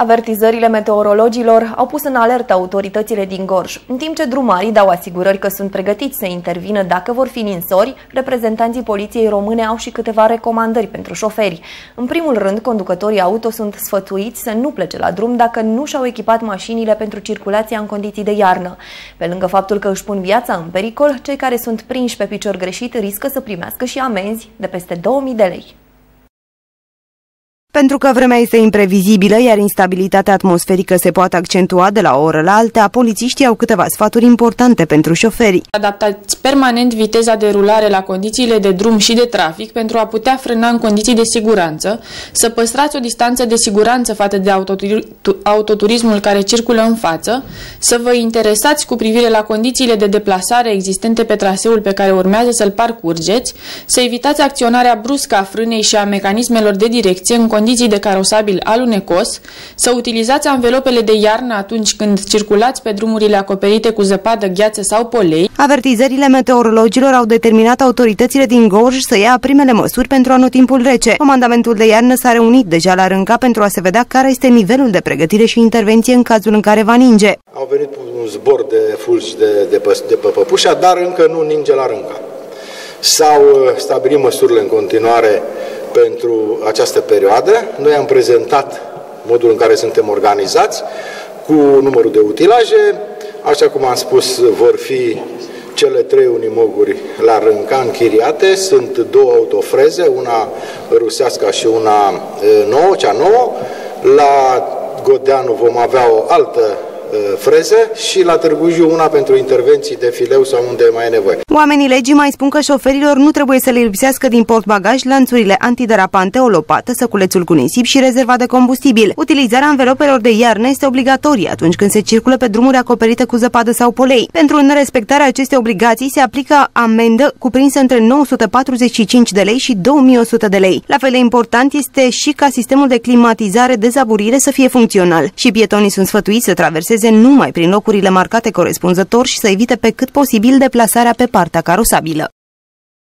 Avertizările meteorologilor au pus în alertă autoritățile din Gorj. În timp ce drumarii dau asigurări că sunt pregătiți să intervină dacă vor fi ninsori, reprezentanții poliției române au și câteva recomandări pentru șoferi. În primul rând, conducătorii auto sunt sfătuiți să nu plece la drum dacă nu și-au echipat mașinile pentru circulația în condiții de iarnă. Pe lângă faptul că își pun viața în pericol, cei care sunt prinși pe picior greșit riscă să primească și amenzi de peste 2000 de lei. Pentru că vremea este imprevizibilă, iar instabilitatea atmosferică se poate accentua de la o oră la alta, polițiștii au câteva sfaturi importante pentru șoferi. Adaptați permanent viteza de rulare la condițiile de drum și de trafic pentru a putea frâna în condiții de siguranță, să păstrați o distanță de siguranță față de autoturismul care circulă în față, să vă interesați cu privire la condițiile de deplasare existente pe traseul pe care urmează să-l parcurgeți, să evitați acționarea bruscă a frânei și a mecanismelor de direcție în condiții de carosabil alunecos, să utilizați anvelopele de iarnă atunci când circulați pe drumurile acoperite cu zăpadă, gheață sau polei. Avertizările meteorologilor au determinat autoritățile din Gorj să ia primele măsuri pentru anotimpul rece. Comandamentul de iarnă s-a reunit deja la Rânca pentru a se vedea care este nivelul de pregătire și intervenție în cazul în care va ninge. Au venit un zbor de fulgi de, de, de, de păpăpușa, dar încă nu ninge la Rânca. S-au uh, stabilit măsurile în continuare pentru această perioadă. Noi am prezentat modul în care suntem organizați cu numărul de utilaje. Așa cum am spus, vor fi cele trei unimoguri la Rânca închiriate. Sunt două autofreze, una rusească și una nouă, cea nouă. La Godeanu vom avea o altă Uh, freze și la Târgu Jiu una pentru intervenții de fileu sau unde mai e nevoie. Oamenii legii mai spun că șoferilor nu trebuie să le lipsească din portbagaj lanțurile antiderapante, o lopată, săculețul cu nisip și rezerva de combustibil. Utilizarea învelopelor de iarnă este obligatorie atunci când se circulă pe drumuri acoperite cu zăpadă sau polei. Pentru nerespectarea acestei obligații se aplică amendă cuprinsă între 945 de lei și 2100 de lei. La fel de important este și ca sistemul de climatizare dezaburire să fie funcțional și pietonii sunt sfătuiți să traverseze circuleze numai prin locurile marcate corespunzător și să evite pe cât posibil deplasarea pe partea carosabilă.